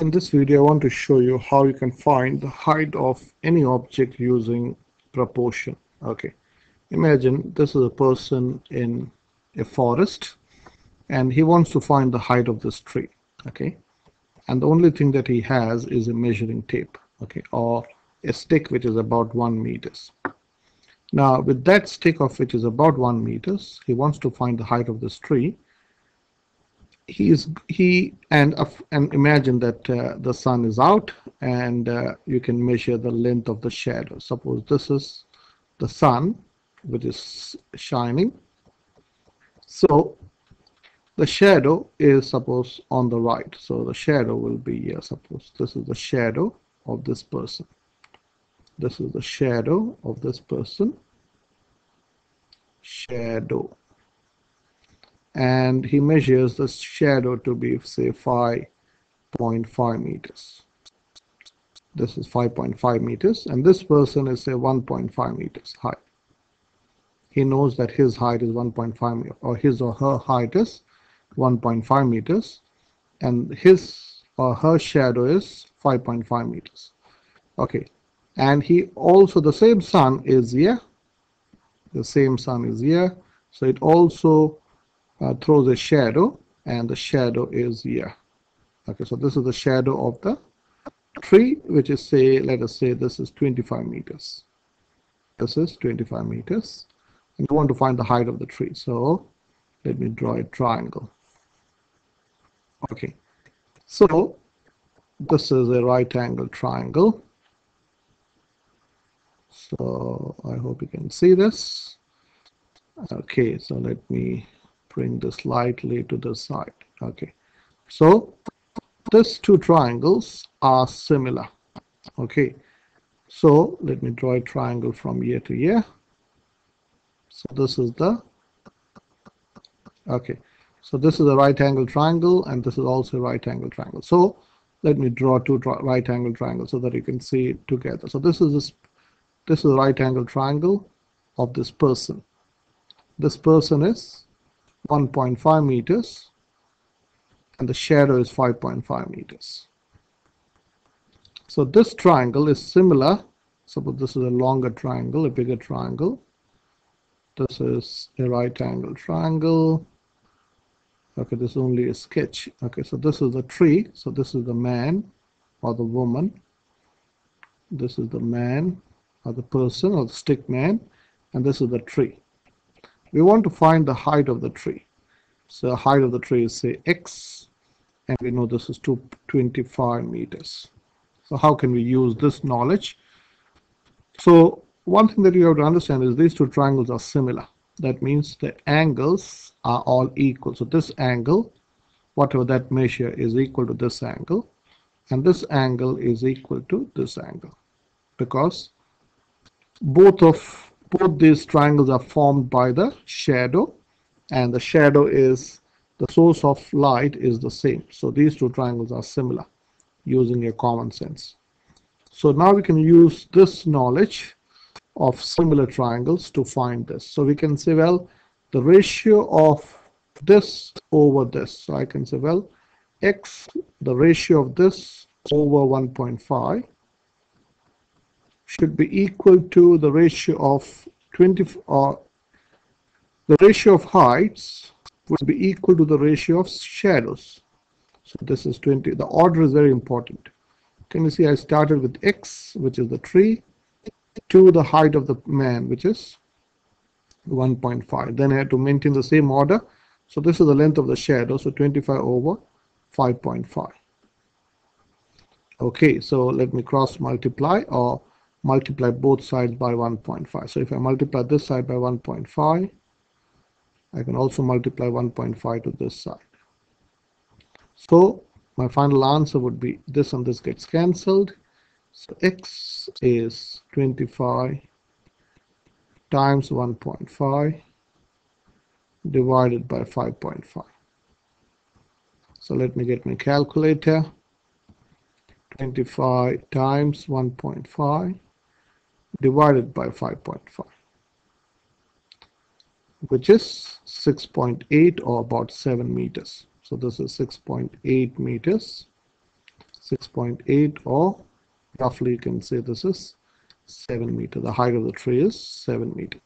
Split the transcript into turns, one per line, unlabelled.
In this video, I want to show you how you can find the height of any object using proportion. Okay, imagine this is a person in a forest and he wants to find the height of this tree. Okay, and the only thing that he has is a measuring tape. Okay, or a stick which is about one meters. Now, with that stick of which is about one meters, he wants to find the height of this tree he is he and uh, and imagine that uh, the sun is out and uh, you can measure the length of the shadow. Suppose this is the sun which is shining. So the shadow is suppose on the right. So the shadow will be here. Suppose this is the shadow of this person. This is the shadow of this person. Shadow and he measures the shadow to be say 5.5 meters. This is 5.5 meters and this person is say 1.5 meters high. He knows that his height is 1.5 or his or her height is 1.5 meters and his or her shadow is 5.5 meters. Okay and he also the same sun is here. The same sun is here so it also uh, throws a shadow and the shadow is here. Okay so this is the shadow of the tree which is say let us say this is 25 meters. This is 25 meters and you want to find the height of the tree. So let me draw a triangle. Okay so this is a right angle triangle. So I hope you can see this. Okay so let me bring this slightly to the side. Okay. So these two triangles are similar. Okay. So let me draw a triangle from here to here. So this is the okay. So this is a right angle triangle and this is also a right angle triangle. So let me draw two right angle triangles so that you can see it together. So this is this this is a right angle triangle of this person. This person is 1.5 meters and the shadow is 5.5 meters. So this triangle is similar. Suppose this is a longer triangle, a bigger triangle. This is a right angle triangle. Okay, this is only a sketch. Okay, so this is the tree. So this is the man or the woman. This is the man or the person or the stick man. And this is the tree we want to find the height of the tree. So the height of the tree is say x, and we know this is 225 meters. So how can we use this knowledge? So one thing that you have to understand is these two triangles are similar. That means the angles are all equal. So this angle, whatever that measure is equal to this angle, and this angle is equal to this angle because both of both these triangles are formed by the shadow and the shadow is the source of light is the same. So these two triangles are similar using a common sense. So now we can use this knowledge of similar triangles to find this. So we can say well the ratio of this over this. So I can say well x the ratio of this over 1.5 should be equal to the ratio of 20 or uh, the ratio of heights would be equal to the ratio of shadows. So this is 20 the order is very important. Can you see I started with x which is the tree to the height of the man which is 1.5 then I had to maintain the same order. So this is the length of the shadow. So 25 over 5.5 okay so let me cross multiply or multiply both sides by 1.5. So if I multiply this side by 1.5, I can also multiply 1.5 to this side. So my final answer would be this and this gets cancelled. So x is 25 times 1.5 divided by 5.5. So let me get my calculator. 25 times 1.5 divided by 5.5 which is 6.8 or about 7 meters so this is 6.8 meters 6.8 or roughly you can say this is 7 meter. The height of the tree is 7 meter.